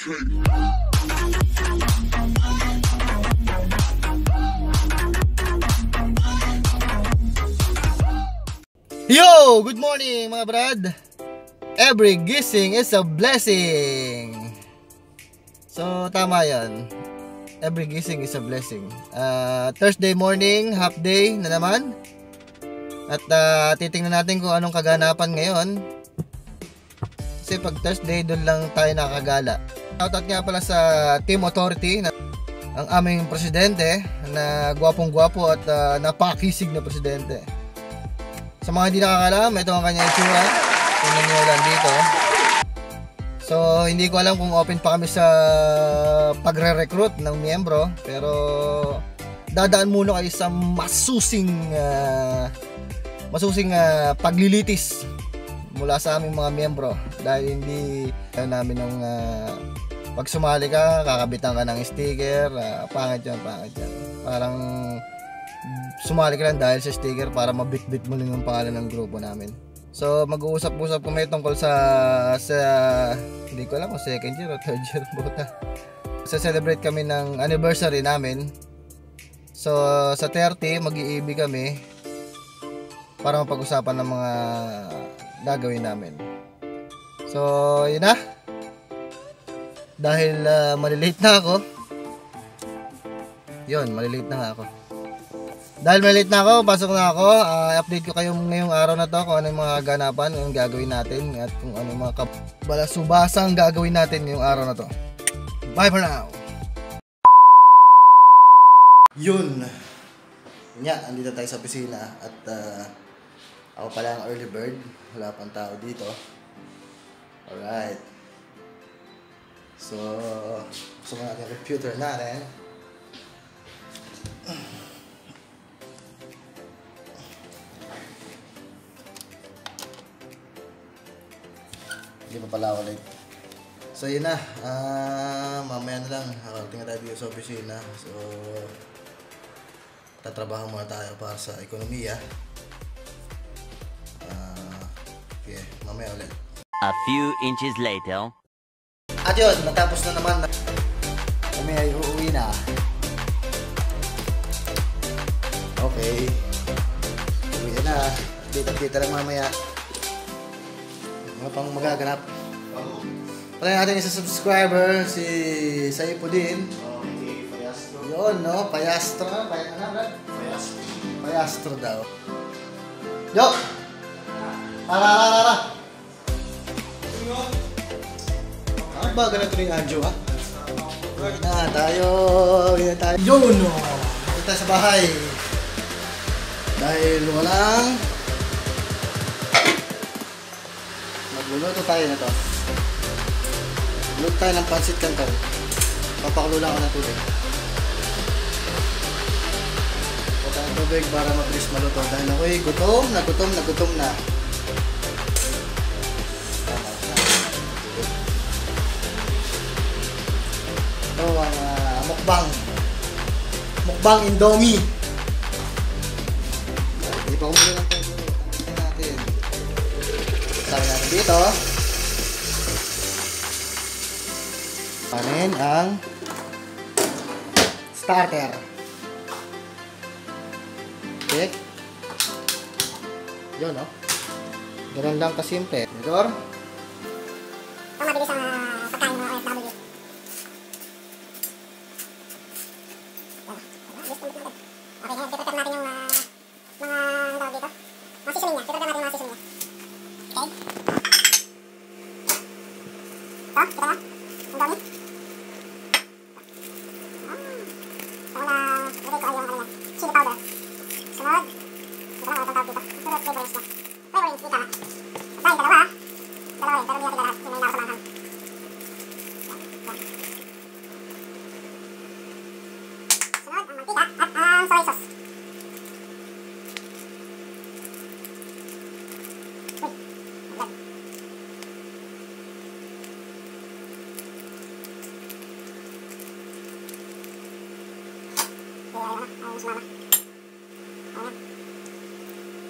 Yo! Good morning mga brad! Every gising is a blessing! So, tama yan. Every gising is a blessing. Uh, Thursday morning, half day na naman. At uh, titingnan natin kung anong kaganapan ngayon. Kasi pag Thursday, doon lang tayo nakakagala. Shoutout nga pala sa Team Authority na ang aming presidente na gwapong-gwapo at uh, napakisig na presidente. Sa mga hindi nakakalam, ito ang kanyang itsura. Tingnan nyo lang dito. So, hindi ko alam kung open pa kami sa pagre-recruit ng miyembro. Pero, dadaan muna kayo sa masusing uh, masusing uh, paglilitis mula sa aming mga miyembro. Dahil hindi uh, namin ng uh, pag sumali ka, kakabitan ka ng sticker. Uh, pangit yan, pangit yan. Parang sumali ka lang dahil sa sticker para mabitbit mo lang yung pangalan ng grupo namin. So mag-uusap-usap kami tungkol sa sa hindi ko alam kung second year o third year buta. Sa celebrate kami ng anniversary namin. So sa 30 mag-iibi kami para mapag-usapan ng mga gagawin namin. So yun na. Dahil uh, malilate na ako. Yun, malilate na nga ako. Dahil may late na ako, pasok na ako. Uh, update ko kayo ngayong araw na to kung ano yung mga ganapan, yung gagawin natin at kung ano yung mga balasubasang gagawin natin ngayong araw na to. Bye for now! Yun! Nya, andito tayo sa opisina at uh, ako pala ang early bird. Wala pang tao dito. Alright. So, gusto natin yung computer natin. Hindi pa pala late. So yun na, uh, mamaya na lang, nakarating na tayo dito sa opisina. So, tatrabaho muna tayo para sa ekonomiya. Mamaya ulit. A few inches later. At yun, natapos na naman. Kami ay uuwi na. Okay. Uwi na. Dito-dito lang mamaya. Ano pang magaganap? Pala natin isa subscriber, si Saipo din. Yun, no? Payastro. Pay ano, Brad? Payastro. Payastro daw. Yo! Tara, tara, tara! Ano ba ganito ni Anjo, ha? Na tayo. Na tayo. Yun, no? Dito tayo sa bahay. Dahil walang Magluluto tayo na to. Magluluto tayo ng pansit canton. Papakulo lang ako ng tubig. Pata ng tubig para mabilis maluto. Dahil ako'y gutom na gutom na gutom na. Ito ang uh, mukbang. Mukbang Indomie. Hindi pa kumuli ng. Tingnan natin. Sabi natin dito. Panin ang starter. Okay. Yun, no? Ganun lang kasimple. Igor? Ang mabilis ang uh, pagkain ng mga OFW. Okay, ngayon, prepare natin yung uh, mga tawag dito. Mga seasoning niya. Prepare natin yung mga seasoning niya. Okay. Ito, kita na. Ang dami. Ah. So, una, ilagay ko ay yung ano niya, chili powder. Sunod. Ito na, itong tawag dito. Sunod, flavorings niya. Flavorings, ika nga. At dahil dalawa, dalawa rin, pero hindi natin lahat. Yung may nakasamanghang. Sunod, ang mantika at ang soy sauce.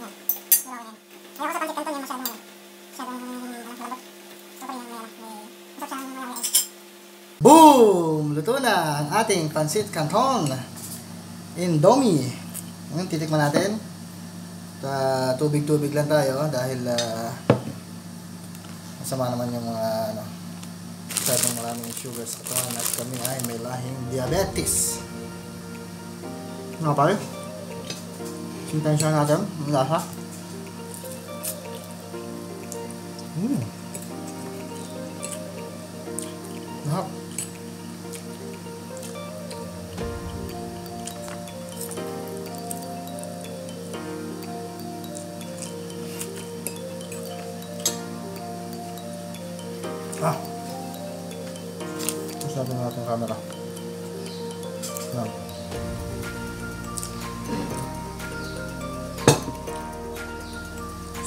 Yan. Ayaw ko sa pancit canton yung masyadong. Masyadong malambot. Pa rin yung may. May masarap siyang. Boom! Luto na ang ating pancit canton. Indomie. Ngayon, titikman natin. Sa tubig-tubig lang tayo dahil ah, masama naman yung mga ano, masyadong maraming sugar sa katawan at kami ay may lahing diabetes. Ano 你等一下拿灯我们拿它嗯。然后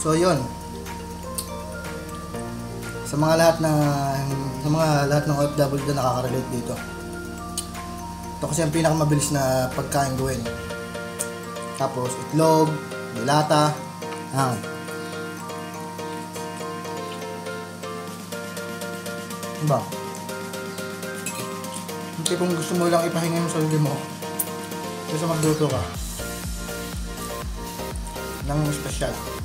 So, yun. Sa mga lahat na sa mga lahat ng OFW na nakaka-relate dito. Ito kasi ang pinakamabilis na pagkain gawin. Tapos itlog, dilata, ah. Diba? Yung tipong gusto mo lang ipahinga yung sarili mo. Kasi magluto ka. Ng special.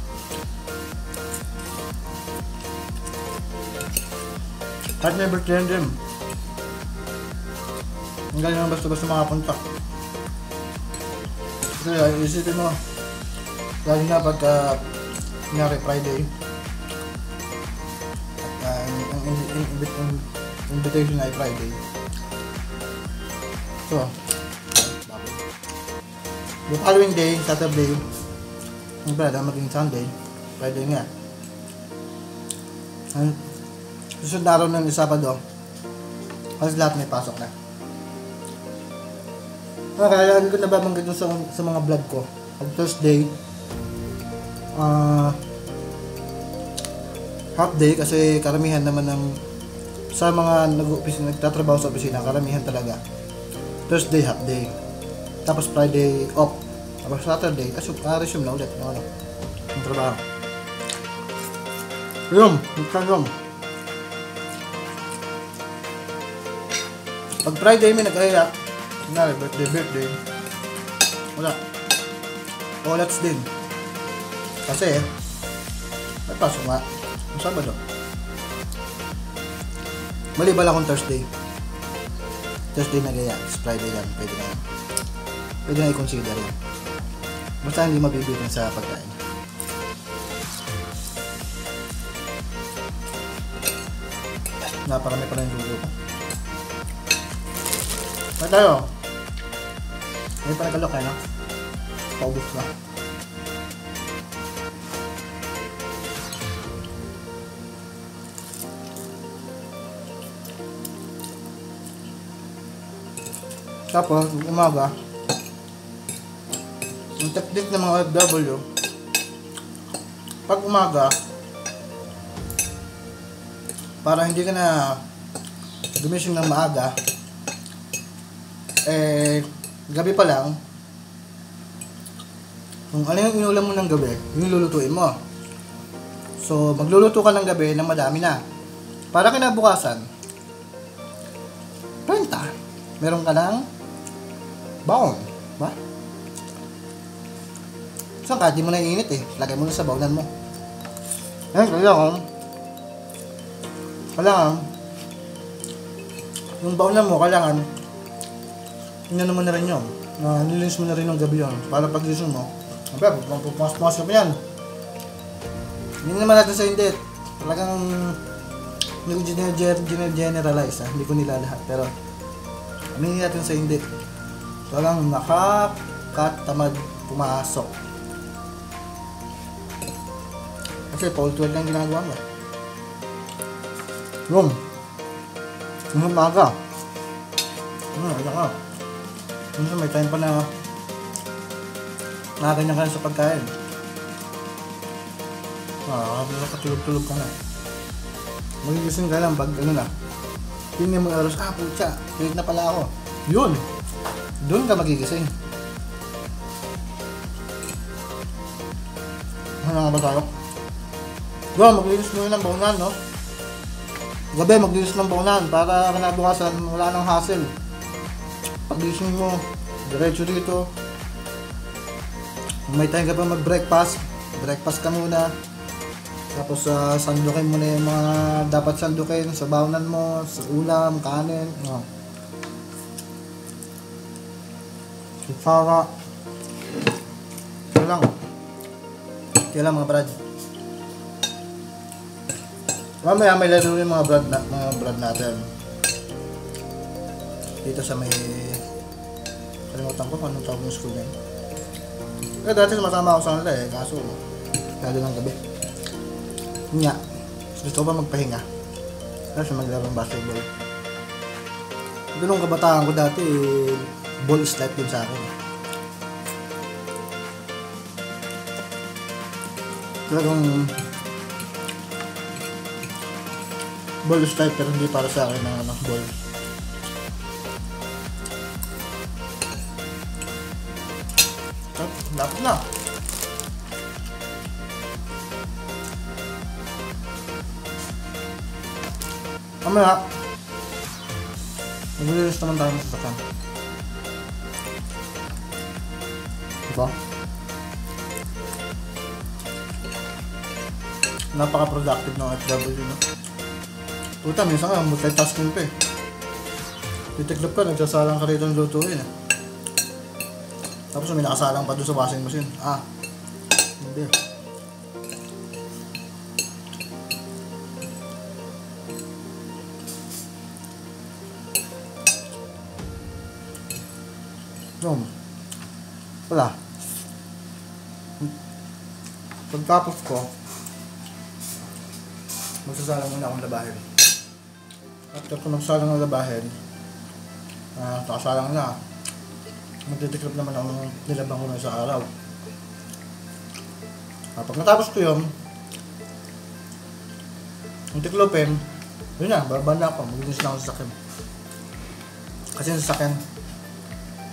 Kahit never trend din. Ang galing naman basta-basta makapunta. Kasi uh, isipin mo, lalo na pagka, nangyari Friday, at uh, ang, in- in- in- in- invitation ay Friday. So, the following day, Saturday, ang brada maging Sunday, Friday nga. Ang susunod na araw ng Sabado, halos lahat may pasok na. Ah, kaya lagi ko nababanggit dun sa, sa mga vlog ko. Pag Thursday, ah, half day kasi karamihan naman ng sa mga nag-opisina, nagtatrabaho sa opisina, karamihan talaga. Thursday, half day. Tapos Friday, off. Tapos Saturday, asu ah, resume na ulit. Ano, ang trabaho. Yun, yung Pag Friday may nag-aya, kunwari birthday, birthday, wala. Olats din. Kasi, may pasok nga. Ang Sabado. Malibal akong Thursday. Thursday nag-aya, tapos Friday yan, pwede na. Pwede na i-consider yan. Basta hindi mabibitin sa pagkain. Naparami pa rin yung lulo ko. Saan tayo? May pa nagkalok eh, no? Paubos na. Tapos, umaga, yung technique ng mga OFW, pag umaga, para hindi ka na gumising ng maaga, eh, gabi pa lang, kung ano yung inulam mo ng gabi, yung lulutuin mo. So, magluluto ka ng gabi ng madami na. Para kinabukasan, 20. Meron ka ng baon. Ba? So, kahit di mo na iinit eh. Lagay mo na sa bawnan mo. Eh, kailangan, kailangan, yung bawnan mo, kailangan, yun naman na rin yun. Na nilinis mo na rin ng gabi yun. Para pag gising mo, Siyempre, pumasok mo yan. Hindi naman natin sa hindi. Talagang hindi ko gene- gene- generalize. Hindi ko nila lahat. Pero aminin natin sa hindi. Talagang nakakatamad pumasok. Kasi Paul 12 lang ginagawa mo. Yung. Yung umaga. Ano, ano ka. Minsan may time pa na nakaganyan ka na sa pagkain. Ah, nakatulog-tulog ka na. Magigising ka lang pag ano na. Mo yung oras, ah, putya, pilit na pala ako. Yun! Doon ka magigising. Ano nga ba tayo? Bro, maglinis mo ng baunan, no? Gabi, maglinis ng baunan para kanabukasan wala nang hassle. Paglinis mo, diretso dito. May time ka pa mag-breakfast, breakfast ka muna. Tapos sa sandukin mo na yung mga dapat sandukin sa baunan mo, sa ulam, kanin, no. Kutsara. Ito lang. Ito lang mga brad. Mamaya may laro yung mga brad, na, mga brad natin. Dito sa may... Kalimutan ko kung anong tawag ng school na yun. Eh, dati sumasama ako sa kanila eh, kaso lalo ng gabi. Yun Nga, gusto ko ba magpahinga? Kasi maglaro ng basketball. Ito nung kabataan ko dati, ball is life din sa akin. Talagang ball is life pero hindi para sa akin ng ano, ball. Na. Mamaya, maglilinis naman tayo ng sasakyan. Diba? Napaka-productive ng FW, no? Puta, minsan nga, multitasking pa eh. Titiklop ka, nagsasalang ka rito ng lutuin eh. Tapos may nakasalang pa doon sa washing machine. Ah, hindi. Yun. Wala. Pagtapos ko, magsasalang muna akong labahin. After ko magsalang ng labahin, ah, nakasalang na. Magtitiklop naman ako ng nilabang ko na sa araw. Ah, pag natapos ko yun, yung tiklopin, yun na, babanda ako, maglinis na ako sa sasakyan. Kasi yung sasakyan,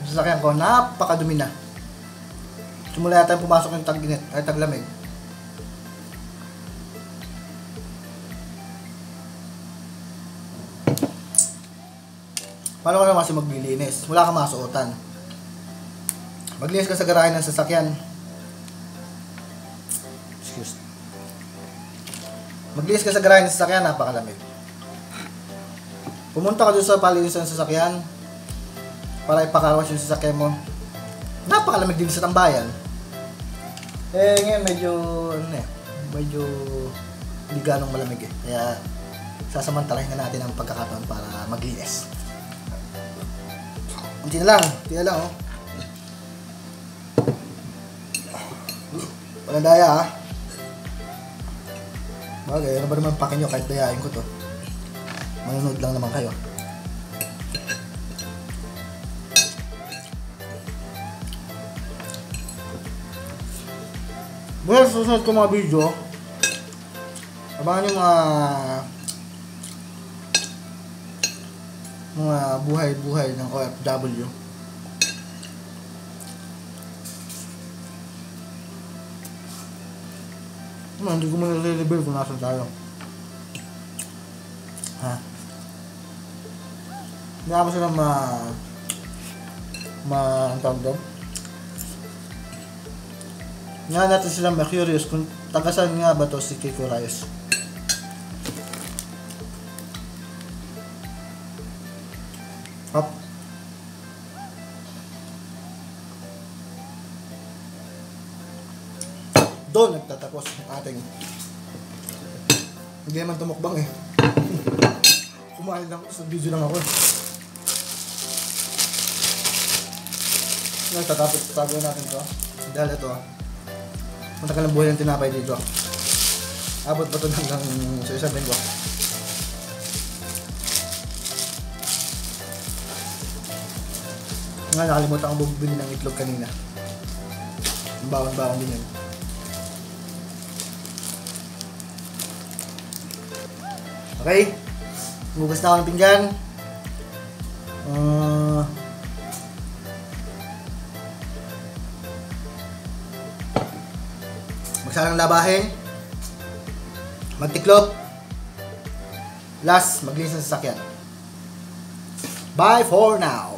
yung sasakyan ko, napakadumi na. Simula yata pumasok yung tag-init, ay taglamig. Paano ka naman kasi maglilinis? Wala kang masuotan. Maglinis ka sa garahe ng sasakyan. Excuse. Maglinis ka sa garahe ng sasakyan, napakalamig. Pumunta ka doon sa palinisan ng sasakyan para ipakawas yung sasakyan mo. Napakalamig din sa tambayan. Eh, ngayon medyo, ano eh, medyo hindi ganong malamig eh. Kaya, sasamantalahin na natin ang pagkakataon para maglinis. Hindi na lang, hindi na lang oh. Walang daya ha. Bagay, ano ba naman pakin nyo kahit dayain ko to. Manunod lang naman kayo. Well, sa susunod ko mga video, abangan yung mga mga buhay-buhay ng OFW. Ano, hindi ko muna re-reveal kung nasan tayo. Ha? Hindi ako sila ma... ma... ang tawag doon? Nga natin sila ma-curious kung tagasan nga ba to si Kiko Reyes. Hop. Doon nagtatapos ang ating hindi naman tumukbang eh. Kumain lang ako video lang ako. Ngayon, tatapos tago natin to. Dahil ito, matagal ang buhay ng tinapay dito. Abot pa to hanggang sa isang linggo. Nga, nakalimutan ko bumili ng itlog kanina. Ang bawang-bawang din yun. Okay? Hugas na ako ng pinggan. Uh, magsalang labahin. Magtiklop. Last, maglinis ng sasakyan. Bye for now.